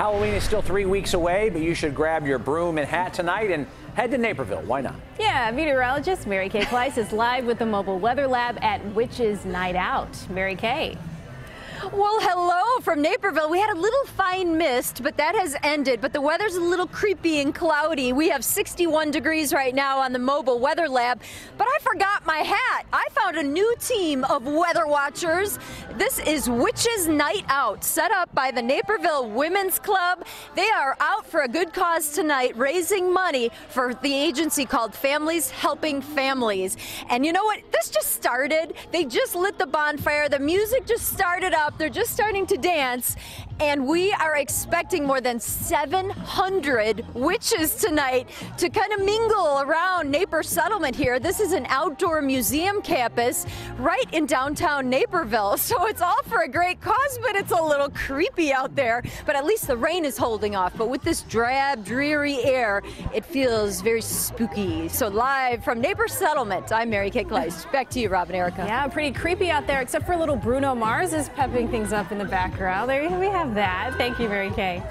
Halloween is still three weeks away, but you should grab your broom and hat tonight and head to Naperville. Why not? Yeah, meteorologist Mary Kay Kleist is live with the Mobile Weather Lab at Witches Night Out. Mary Kay. Well, hello from Naperville. We had a little fine mist, but that has ended. But the weather's a little creepy and cloudy. We have 61 degrees right now on the mobile weather lab. But I forgot my hat. I found a new team of weather watchers. This is Witches Night Out, set up by the Naperville Women's Club. They are out for a good cause tonight, raising money for the agency called Families Helping Families. And you know what? This just started. They just lit the bonfire. The music just started up. They're just starting to dance. And we are expecting more than 700 witches tonight to kind of mingle around Naper Settlement here. This is an outdoor museum campus right in downtown Naperville. So it's all for a great cause, but it's a little creepy out there. But at least the rain is holding off. But with this drab, dreary air, it feels very spooky. So live from Naper Settlement, I'm Mary Kay Kleist. Back to you, Robin Erica. Yeah, pretty creepy out there, except for little Bruno Mars is pepping things up in the background. There we have that. Thank you, Mary Kay.